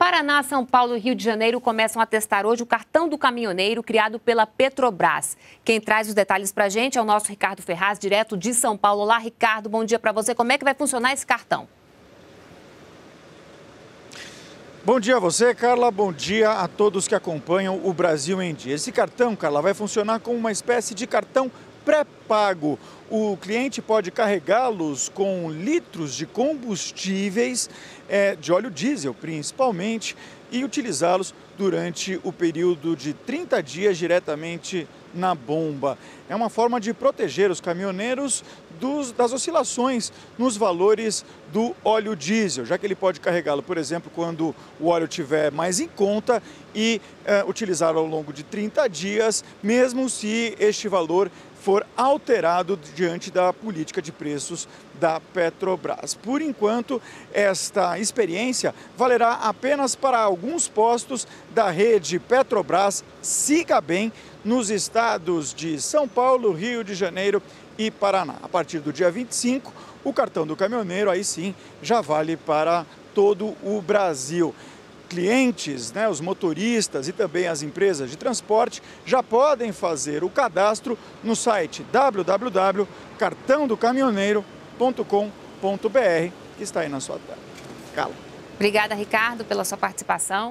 Paraná, São Paulo e Rio de Janeiro começam a testar hoje o cartão do caminhoneiro criado pela Petrobras. Quem traz os detalhes para a gente é o nosso Ricardo Ferraz, direto de São Paulo. Olá, Ricardo, bom dia para você. Como é que vai funcionar esse cartão? Bom dia a você, Carla. Bom dia a todos que acompanham o Brasil em Dia. Esse cartão, Carla, vai funcionar como uma espécie de cartão pré-pago. O cliente pode carregá-los com litros de combustíveis, é, de óleo diesel principalmente, e utilizá-los durante o período de 30 dias diretamente na bomba. É uma forma de proteger os caminhoneiros dos, das oscilações nos valores do óleo diesel, já que ele pode carregá-lo, por exemplo, quando o óleo estiver mais em conta e é, utilizá-lo ao longo de 30 dias, mesmo se este valor for alterado diante da política de preços da Petrobras. Por enquanto, esta experiência valerá apenas para alguns postos da rede Petrobras Siga Bem nos estados de São Paulo, Rio de Janeiro e Paraná. A partir do dia 25, o cartão do caminhoneiro aí sim já vale para todo o Brasil clientes, né, os motoristas e também as empresas de transporte já podem fazer o cadastro no site www.cartãodocaminhoneiro.com.br que está aí na sua tela. Cala. Obrigada, Ricardo, pela sua participação.